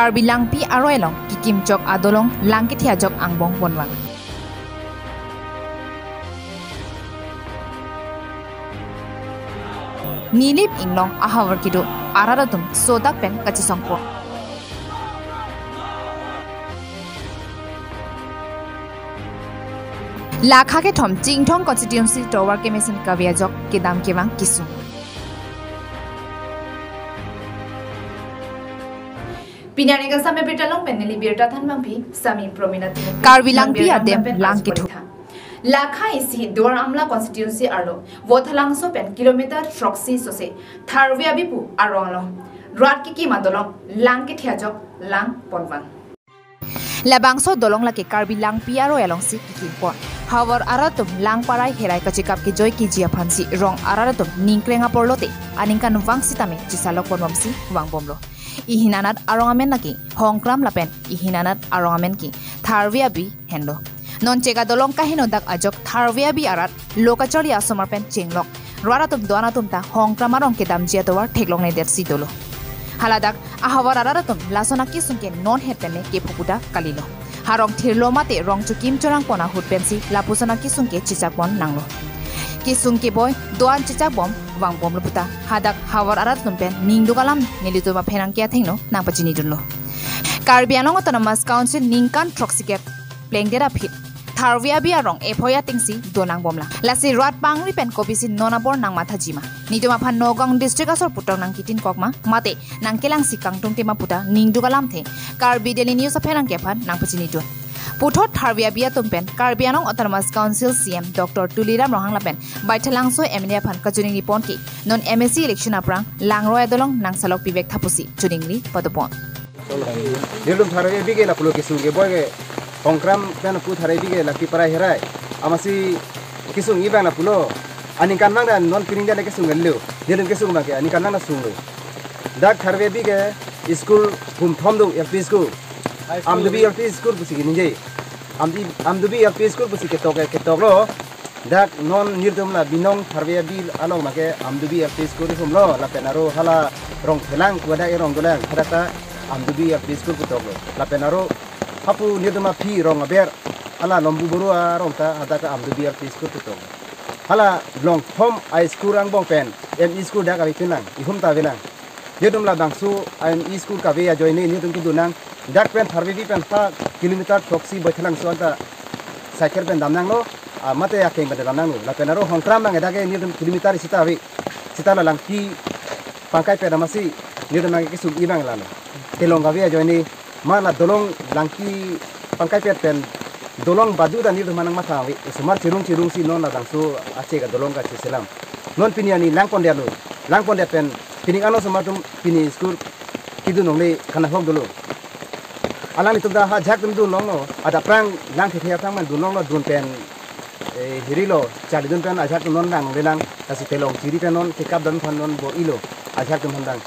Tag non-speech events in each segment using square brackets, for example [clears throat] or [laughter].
কাৰ্বি লাংপি আৰু এলং কিকিমচক আদলং লাংকিঠিয়াজক আংবং বনোৱা নীলিপ ইংলং আহাৱৰ কিটো আৰাৰাতুম চৌদা পেন কাচি চংপ লাখাকে থম চিংথং কচিটিউনচি টৱাৰ কেমেচিন কাবিয়াজক কেদাম কেমাং কিছু লাখা ইসি দোয়ার আমলা কনস্টিটিউন্সি আর ওথালাং সোপেন কিলোমিটার ফ্রক্সি সোসে থারবি আবিপু আর রং লং রাত কি কি মাদলং লাং কে থিয়াজক লাং পলবান লেবাংস দলং লাগে কার্বি লাং পি আর এলং সি কি কি পন হাওয়ার আরাতম লাং পাড়ায় হেরাই কাছে কাপ কে জয় কি জিয়া ফানসি রং আরাতম নিংক্রেঙা পড়লতে আনিংকা নুবাং সিতামে চিসালক পনবামসি ওয়াং বমলো ইহিনানাত আৰঙামেন নাকি? সংক্ৰাম লাপেন ইহিনানাত আৰঙামেন কি? থাৰ্ভিয়া বি নন চেগা দলং কাহিনী নদাক আজক থাৰ্ভিয়া বি আৰাত লোকাচৰী আচমাৰ পেন চেংলক ৰোৱাৰা তুম দোৱানা তুমতা সংক্ৰামাৰ অংকে দাম জীয়া দোৱাৰ ঠেকলং নাই দেৰ চি দলো। হালাদাক আহাবৰ আৰাৰা তুম লাচনা কি চুমকে নন হে পেনে কে ফুকুটা কালিল। হাৰং থিৰ লমাতে ৰংচু কিম চৰাং পনা হুট পেঞ্চি লাপুচনা কি চুমকে চিচাক বন নাংল। কি চুমকে বয় দোৱান চিচাক বম wang bom luputa hadak hawar araratum pen ningdu kalam nilitu ma phenang kya thengno na pachini dunlo karbi anong autonomous council ningkan troxike plengdera phit tharvia bia rong e phoya tingsi donang bomla lasi rat pangri pen kopisi nonabor nang matha jima niduma phan nogong district asor putong nang kitin kokma mate nang kelang sikang tung tema puta ningdu galam the karbi daily news aphenang ke phan nang pachini dun পুথত থারবিয়া বিয়া তুমপেন কার্বিয়ানং autonomous council CM doctor Tuliram রহাংলাপেন বাইঠালাংসো এমনিয়া ফান কাজুনিং নিপনকি নন এমএসি ইলেকশন আপ্রাং লাংরো এদলং নাংসালক বিবেক থাপুসি চুনিংলি পদপন দিলুম থারে বিগে না পুলো সংক্রাম কেন পু থারে বিগে না পারাই হেরাই আমাসি কিসুং ইবাং না পুলো আনি কান্নাং না নন কিরিং জানে কিসুং গেললো দিলুম কিসুং মাকে আনি কান্নাং না সুংলো দাগ থারবে বিগে স্কুল ঘুম থম দু এলপি স্কুল আমদবি এলপি স্কুল বুসি গিনি যাই amdi amdubi yang piskul busi ketok e- ketok lo dak non nirdum la binong tarbiya bil along make amdubi yang piskul sum lo la penaro hala rong telang kuada e rong dolang harata amdubi yang piskul ketok lo. La penaro hapu nirdum la pi rong aber ala lombu burua rong ta hadaka amdubi yang piskul ketok hala long thom ai skurang bong pen em isku dak abi pinang ihum ta bilang nirdum la bangsu ai iskul ka be ya joine nirdum kudunang dak pen tharvidi pen ta kilometer toksi baithalang so ta cycle pen damnang no ah, mate ya keng bada damnang lo, la pen hongkram nang edage ni dum kilometer sita avi sita la langki pangkai pen masih ni dum nang kisu ibang la no telonga vi mana dolong langki pangkai pen pen dolong badu dan ni dum nang mata avi sumar chirung chirung si non la dang so ga dolong ga selam, non piniani langkon dia lo langkon dia pen pining ano sumar dum pini school kidu nongle kana dulu alang itu dah hajak tem dun nong ada perang nang kiri prang man dun nong lo dun pen eh, hirilo cari dun pen ajak tem non nang renang kasih telong ciri pen non dan pen non bo ilo ajak tem handang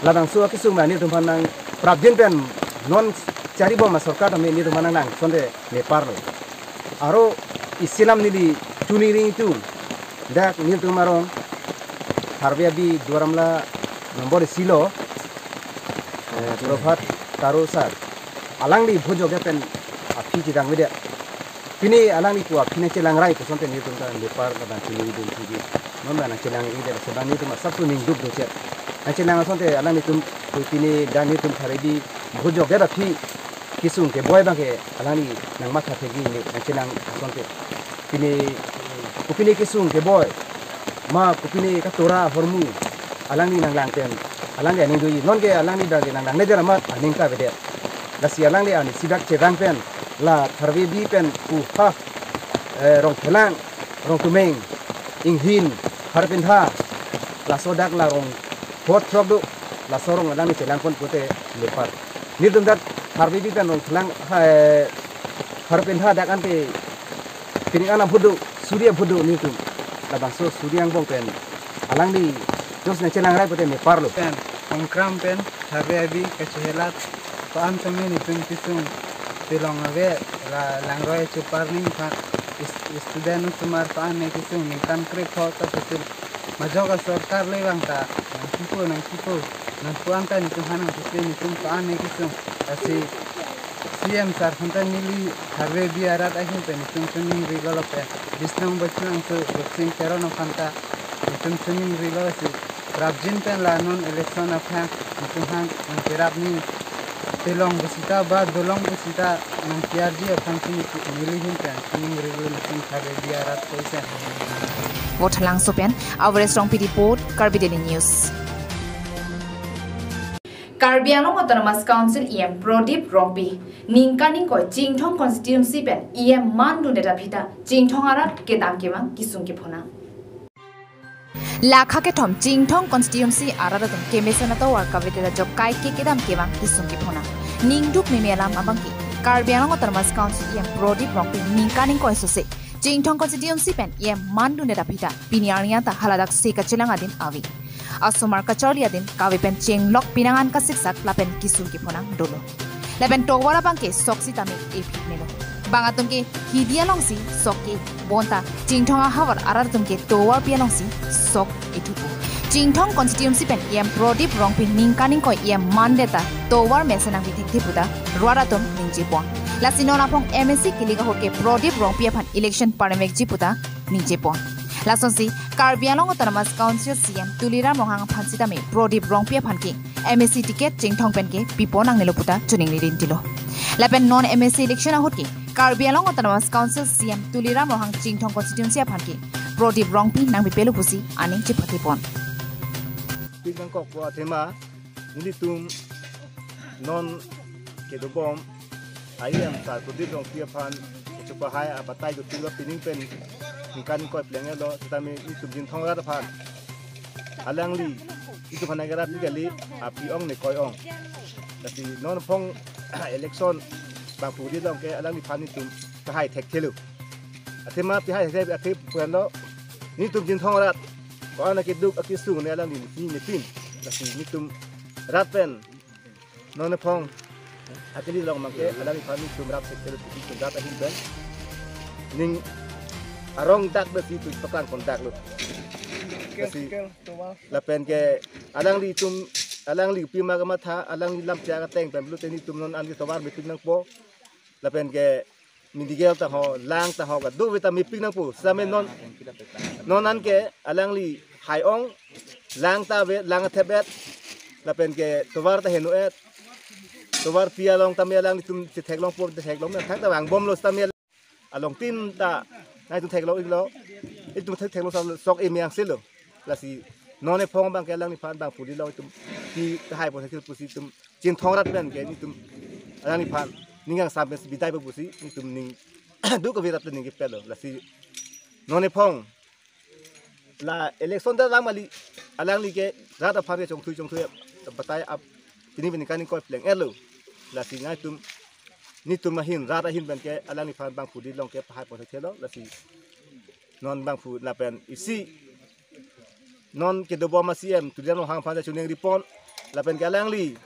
ladang suwa kisung itu tem phan prabjin pen non cari bom masyarakat kami ini rumah nang sonde lepar lo. Aro Islam nili tuniring itu. dah nil tu marong. harvey abi dua ramla nombor silo. Eh, Profat तारो sir अलंग भोज गेपेन आफी चिटांग फिनी अलंग फिने चेलांग्राई कुसंते नीतुम का नेपार बदन फिनी दिन फिगे नम बन चेलांग इदे सबा नीतुम सब तु निंग दुब दुचे ना चेलांग सोंते अलंग नीतुम फिनी दा नीतुम थारेदी भोज गेर फि किसुंग के बॉय बके अलंग नंग मा थाथेगी ने ना चेलांग सोंते फिनी के बॉय मा कुफिनी का तोरा फॉर्मू अलंग नंग लांगतेन alang ni aning dui non ke alang ni da ke nang nedera mat aning ka bede. La si alang ni ani sidak che pen la tharwe bi pen ku ha rong thelang rong tumeng ing hin har pen tha. La sodak la rong hot trok du la sorong adang ni celang pun pute lepar ni dum dat harbi bi kan lang har pen ha dak ante kini ana budu surya budu ni tu. La baso surya bong pen. Alang di terus na celang rai pute lepar lo ongkrampen habe abi kachelat pan tome ni tum kisum tilong ave la langroe chu parning pan student tumar pan ne kisum ni kan kre kho ta kisul majoga sarkar le bang ta kipo nang kipo nang puan ta ni tum hanang kisul ni tum pan ne kisum asi CM sir हंता मिली हरवे भी आरात आहिन पे नितुम सुनिंग Regal पे बिस्नम बच्चन तो बच्चिंग केरो न फंता नितुम सुनिंग रिगल से rabjinten la non election of hang hang terapni telong busita ba dolong busita nang kiarji of hang kini milihin ten kini regulation kare dia rat koisen Wothalang Sopen, our strong report, Karbi Daily News. Karbi Anglong autonomous council E M Pradeep Rongpi নিংকানি কয় জিংথং কনষ্টিটিউঞ্চি PAN E M মান দুনেটা Vita জিংথং আৰাত কেদাম কেমা কিচুং কিফোনা लाखा के ठम, चिंगठंग constituency आरा दम केमेसनाटो वर्कवेते जो काइके केदम केवा दिसुंगि फोना निंगडुक मेमेलाम अबंगि कार्बियांग ऑटोनॉमस काउंसिल एम प्रोडी प्रोपि निंकानिंग कोइससे चिंगठंग कन्स्टिट्यूएंसी पेन एम मानडु नेदा पिता पिनियारिया ता हलादक सेका चिलांगा दिन आवी। असोमार कचोलिया दिन कावेपेन चेंग लॉक पिनांगान का शिक्षा क्लबेन किसुंगि फोना डोलो। लेबेन टोवरा बंके सोक्सितामे एपिक नेलो bangatum ke hidia longsi sokke bonta jingthong hawar arar tumke towar pia longsi sok etupu jingthong constituency pen yam prodip rongpi ningkaning ko yam mandeta towar mesenang bi thik thipuda rwaratum ningji pon lasinona phong msc kiliga hoke prodip rongpi phan election parliament jiputa ningje pon lasonsi karbialong otonomous council cm tulira mohang phansita me prodip rongpi phan ki msc ticket jingthong pen ke pipon ang niloputa chuning rin tilo lapen non msc election ahot ki Caribbean long autonomous council CM Tuliram Rohang Chingthong constituency phanki Prodip Rongpi nang bi pelu pusi ani chi phati pon Pinang kok wa thema ni tum non ke do bom ai am sa Prodip Rongpi phan chu pa hai a batai do tin lo pining pen kan ko pleng lo ta me ni tum jin thong ra phan alang li itu phanagara pi gali api ong ne koi ong tapi non phong election bang pu di dong ke alang li pan itu ka hai tek thelu atema pi hai tek ati puan lo ni tum jin thong ra ko ana ke duk aki su ne alang li ni ni pin tapi ni tum rat pen non phong atili long mangke alang li pan tum rap tek thelu pi tum rat ahin ben ning arong dak be tu pakan kon dak lu kasi la pen ke alang li tum alang li pi ma ga matha alang li lam cha ga teng pen lu te ni tum non an li tawar mi ping nang po la pen ke mi digel ta ho lang ta ho ga du vita mi ping nang po sa men non non an ke alang li hai ong lang ta ve lang the bet la pen ke tawar ta henu et tawar pia long ta me alang li tum te thek long po te thek long na thak ta wang bom lo sta me along tin ta nai tu thek lo ik lo it tu thek thek lo sok e miang sil lo la si नौने फोंग बांग केलंग निफान बांग पुरी लाउ तुम की हाय पोसा किल pussy तुम चिन थोंग रात बेन के तुम अलांग निफान निंगांग साम बेस बिदाय बो पुसी तुम निंग दु को विरात निंगे पेलो लासी नौने फोंग ला इलेक्शन दा लांग माली अलांग ली के रात अफारे चोंग थुई चोंग थुई बताए आप तिनी बिन कानी कोय प्लेंग एलो लासी ngai तुम ni तुम हिन रात हिन बेन के अलांग निफान बांग पुरी लाउ के हाय पोसा थेलो लासी non bang fu na pen isi non ke do bo ma cm tu dia no hang phan da chuning ripon. La pen ke alang li.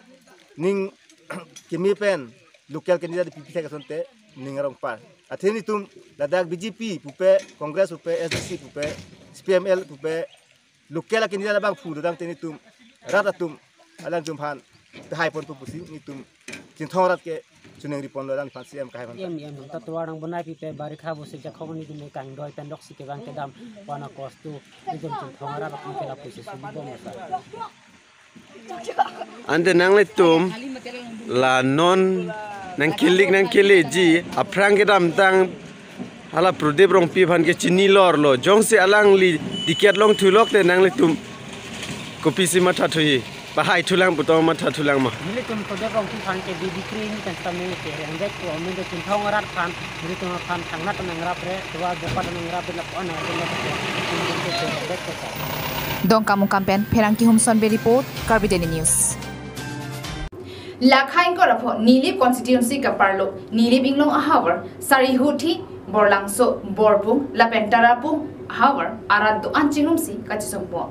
Ning [clears throat] ke mi pen. Local candidate pi pi ka sonte ning rong pa. Atheni tum ladak bjp pupe congress pupe sdc pupe spml pupe local candidate bang pu dang teni tum. Rata tum. Alang tum phan te hai pon pu pusi ni tum. Chin thong rat ke chuning ripon lo lang pan cm ka hai pan em em ta tuwa nang bunai pi pe bari kha bu se ja khong ni dum kang doi pen dok si ke bang ke dam wana kos tu ni dum tu thong ra ba ke la pu se su bo mo sa ande nang le tum la non nang kilik nang kili ji aprang ke dam tang hala prodep rong pi phan ke chini lor lo jong se alang li diket long thulok te nang le tum kopi si matha thui ba hai thulang bu to matha thulang ma ni tum ko rong pi phan ke bi dikri ni kan tame ke rang de ko men de tum thong ra phan ni tum phan thang na nang ra pre tuwa bo pa nang ra pe la ko na ko ko sa dong kamu kampen pherangki humson be report karbi daily news লাখাইং করফ নীলিপ constituency কাপারলো নীলিপ ইংলং আহাওয়ার সারিহুথি বরলাংসো বরপুং লাপেন্টারাপুং আহাওয়ার আরাদ্দো আনচিংনুমসি কাচিসংপো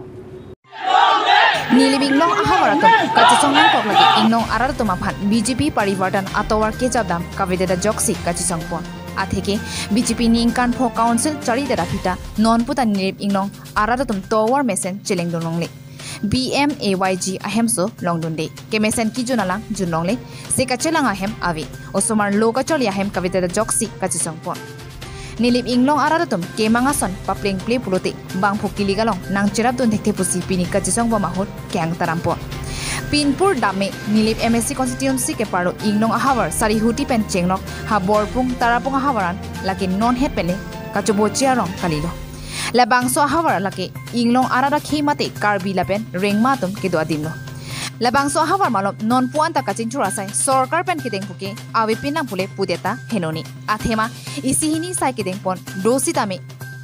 নিলিবিং লং আহাৰত কাজি চং কক লাগে ইংন আৰাৰ তোমা ভাত বিজেপি পাৰিবাৰ্তন আতৱাৰ কেজা দাম কাবিদেদা জকচি কাজি চং পন আথেকে বিজেপি নি ইংকান ফ কাউন্সিল চাৰি দেৰা ফিটা নন পুতা নিলিপ ইংলং আৰাৰ তুম টৱাৰ মেচেন চেলেং দু নংলে বি এম এ ৱাই জি আহেমছো লং দুন্দে কে মেচেন কি জোনালাং জুন লংলে চে কাচেলাং আহেম আৱে। অসমৰ লোকাচলি আহেম কাবিদেদা জকচি কাজি চং পন nilip inglong aradatum kemanga son papling ple pulote bang phukili galong nang chirap dun dekte pusi pini kachisong bo mahut kyang tarampon পিনপুৰ দামে Nilip M S C constituency কেপাৰো ইংলং আহাৱাৰ চাৰি হুটি পেন চেংনক হা বৰপুং তাৰাপুং আহাৱাৰান লাগে নন হেড পেলে কাচু বচিয়া ৰং কালিল লেবাংছ আহাৱাৰ লাগে ইংলং আৰাদা খেই মাতে কাৰ্বি লাপেন ৰেং লেবাংস হাৱাৰ মালম নন পুৱান তাকা চিন চোৰা চাই চৰকাৰ পেন কেদেং পোকে আৱে পিন নাম ফুলে পুদ এটা হেননি আথেমা ইচিহিনি চাই কেদেং পন দৌচিত আমি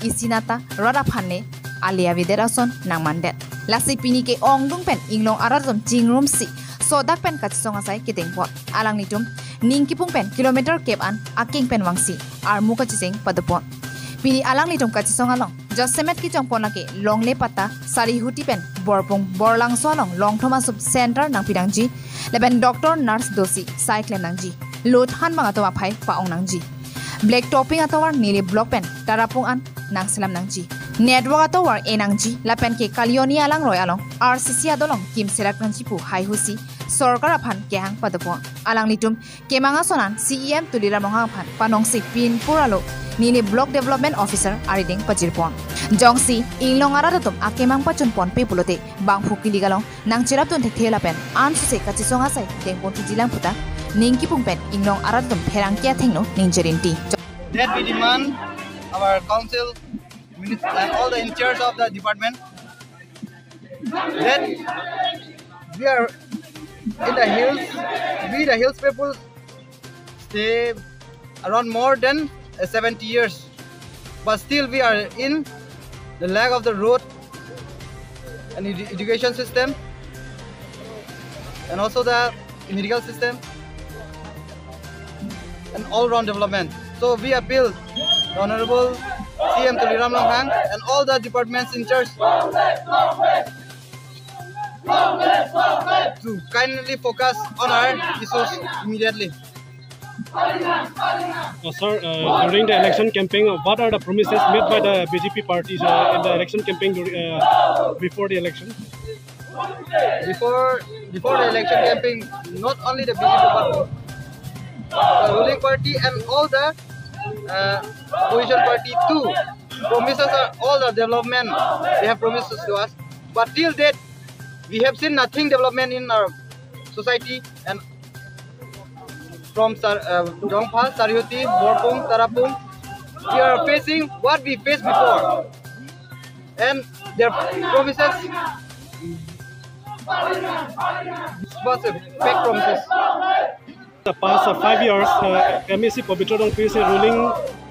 ইচিনাতা ৰদা ফান্নে আলি আবি দে ৰাচন নাং মান দে লাচি পিনিকে অং দুং পেন ইংলং আৰাজম চিংৰুম চি চদাক পেন কাচি চঙা চাই কেদেং পন আলাং নিতুম নিংকিপুং পেন কিলোমিটাৰ কেপ আন আকিং পেন ৱাংচি আৰু মোক কাচি চেং পদপন পিনি আলাং নিতুম কাচি চঙা লওঁ জচেমেট কি জংপনাকে লংলে পাতা সাৰি হুটি পেন বৰপং বরলাং সোয়ালং লং থমা সুপ সেন্টার নাং পিডাংজি লেবেন ডক্টর নার্স দোসি সাইক্লেন নাংজি লোট হান মাং আতমা ফাই পাওং নাংজি ব্ল্যাক টপিং আতমার নীলে ব্লক পেন তারাপুং আন নাংসেলাম নাংজি নেটওয়ার্ক আতমার এ নাংজি লাপেন কে কালিয়নি আলাং রয়ালং আর সি সি আদলং কিম সেরাক নাংজি পু হাই হুসি সরকার আফান কেহাং পাদপ আলাং লিটুম কেমাঙা সনান সি ই এম তুলিরা মহা আফান পানংসি পিনপুর আলো নিনি ব্লক ডেভেলপমেন্ট অফিসার আরিদিং পাজির পন জংসি ইংলং আরা দতম আকেমাং পাচুন পন পে পুলতে বাং ফুকিলি গালং নাং চেরাপ তুন থেথে লাপেন আন সুসে কাচি সঙ্গা সাই টেংপন জিলাং ফুটা নিংকি পুংপেন ইংলং আরা দতম ফেরাং কিয়া থেংনো we demand our council and all the in charge of the department that we are in the hills we the hills people stay around more than uh, Uh, 70 years but still we are in the lack of the road and ed education system and also the medical system and all-round development so we appeal the honorable CM Tuliram Longhang and all the departments in charge to kindly focus on our issues immediately. Uh, sir, uh, during the election campaign, what are the promises made by the BJP parties uh, in the election campaign dur- uh, before the election? Before before the election campaign, not only the BJP but the ruling party and all the uh, opposition party too promises are all the development they have promised to us. But till date, we have seen nothing development in our society and from Sar, uh, Dongpa, Sarihuti, Borpung, Tarapung, we are facing what we faced before. And their promises was a fake promises. The past uh, five years, uh, MEC Dongpi is ruling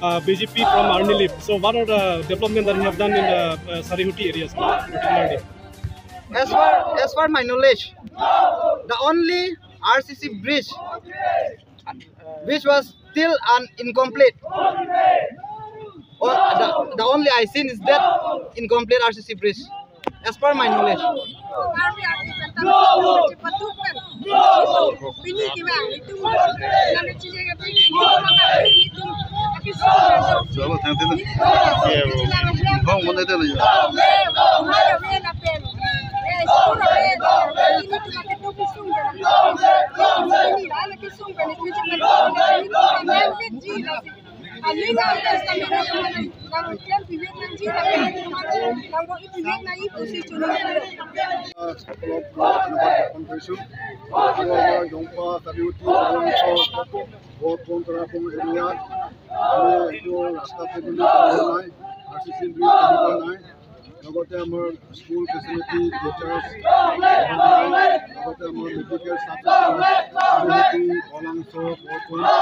uh, BJP from Arnilip. So, what are the development that you have done in the uh, Sarihuti areas, particularly? As far as far my knowledge, the only RCC bridge which was still an incomplete. Or the, the only I seen is that incomplete RCC bridge. As per my knowledge. লগতে আমাৰ school facility teachers লগতে আমাৰ medical subject বলাংশ আজি সুবিধা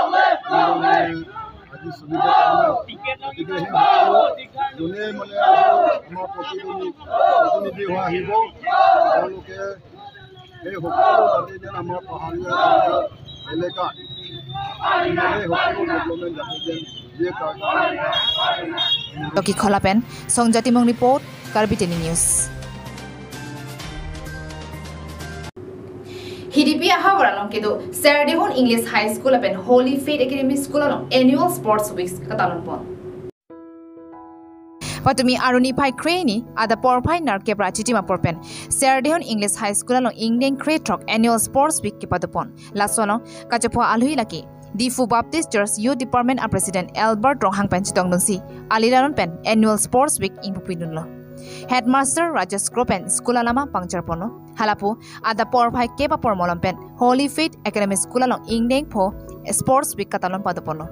গতিকে সেই সকলো যোনে মানে আমাৰ প্ৰতিনিধি প্ৰতিনিধি হৈ আহিব তেওঁলোকে সেই সকলো যাতে যেন আমাৰ পাহাৰীয়া এলেকাত সেই সকলো ডেভেলপমেণ্ট যাতে যেন দিয়ে তাৰ Toki Kholapen, Songjati Mong Report, Karbitini News. হিডিপি অহা বৰাল কিন্তু চেৰদে হন ইংলিছ হাই স্কুল আপেন হলি ফেট একাডেমি স্কুলৰ এনুৱেল স্পৰ্টছ উইকছ কাতালন পন পাতুমি আৰু নিফাই ক্ৰেইনি আদা পৰফাই নাৰকে পৰা চিটিমা পৰপেন চেৰদেহন ইংলিছ হাই স্কুলৰ ইংলেন ক্ৰেট্ৰক এনুৱেল স্পৰ্টছ উইক কে পাতোপন লাচন কাজপুৱা আলহী লাকি Diphu Baptist church youth department আৰু প্ৰেচিডেণ্ট এলবাৰ্ট ৰহাং পেন চিটং নুচি আলিৰানন পেন এনুৱেল স্পৰ্টছ উইক ইং পিন্ধুন লয় হেডমাষ্টাৰ ৰাজেশ ক্ৰপেন স্কুলালামা পাংচাৰপনো হালাপু আদা পৰভাই কেবা পৰ মলম্পেন হলি ফিট একাডেমী স্কুলালং ইংডেং ফ স্পৰ্টছ উইক কাতালন পাদপনো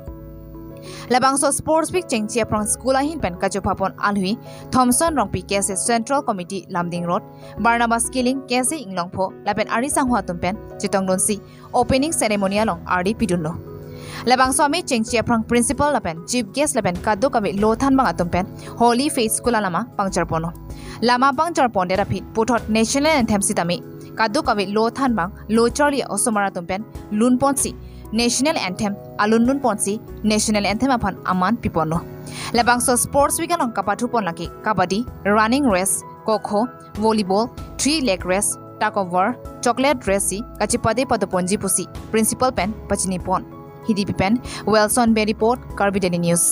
লেবাংশ স্পৰ্টছ উইক চেংচি এপ্ৰং স্কুলাহীন পেন কাজু ভাপন আলহী থমছন ৰং পি কে C central committee Lumding road Barnabas killing কে চি ইংলং ফ লাপেন আৰি চাহুৱা তুমপেন চিতংলন চি অপেনিং চেৰেমনিয়ালং আৰ ডি পিডুন্ন' pidunno Labangso ami chengchia prong principal lapen chief guest lapen kadu kabi lothan bang atumpen Holy Faith School alama pangcharpono Lama pangcharpon dera phit puthot national anthem sitami kadu kabi lothan bang lo charlie osomara tumpen lunponsi national anthem alunun ponsi national anthem aphan aman pipono labangso sports week along kapathu pon laki kabadi running race kokho volleyball three leg race tug of war chocolate race kachipade padoponji pusi principal pen pachini pon হিডিপি পেন ৱেলছন বেৰী পৰ্ট Karbi daily news